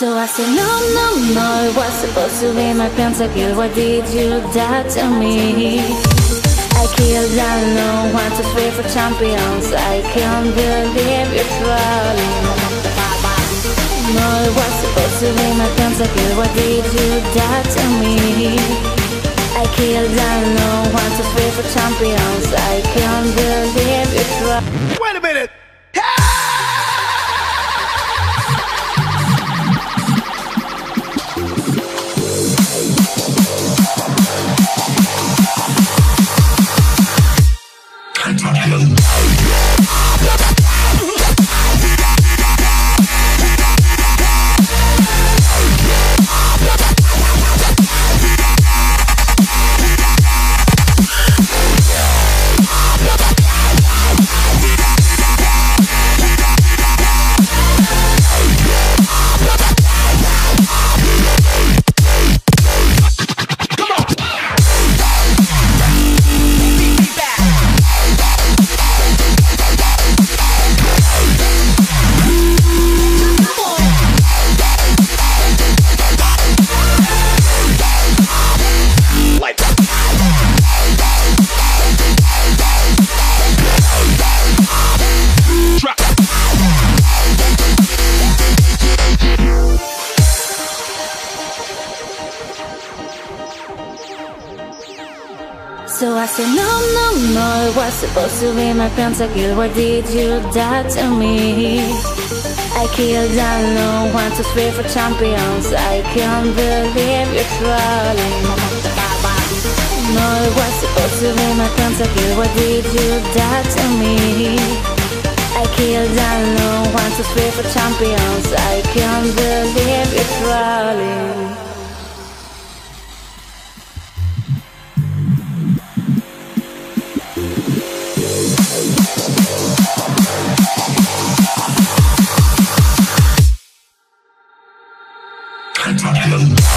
So I said, no, no, no, it was supposed to be my pants pentakill. Why did you die to me? I killed unknown, one, two, three four champions. I can't believe you're trolling. No, it was supposed to be my pentakill. Why did you die to me? I killed unknown, one, two, three four champions. I can't believe you're trolling. So I said, no, no, no, it was supposed to be my pentakill. Why did you die to me? I killed unknown, one, two, three four champions. I can't believe you're trolling. No, it was supposed to be my pentakill. Why did you die to me? I killed unknown, one, two, three four champions. I can't believe you're trolling. Hello.